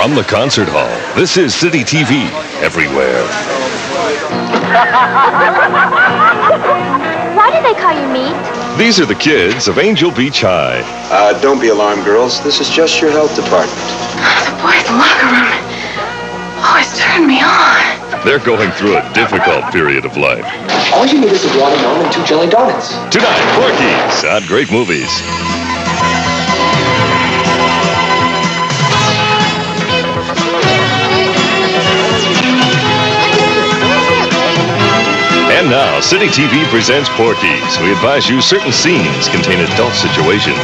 From the concert hall, this is Citytv, everywhere. Why do they call you meat? These are the kids of Angel Beach High. Uh, don't be alarmed, girls. This is just your health department. The boy in the locker room always turned me on. They're going through a difficult period of life. All you need is a watermelon and two jelly donuts. Tonight, Porky's on Great Movies. Now, Citytv presents Porky's. We advise you certain scenes contain adult situations.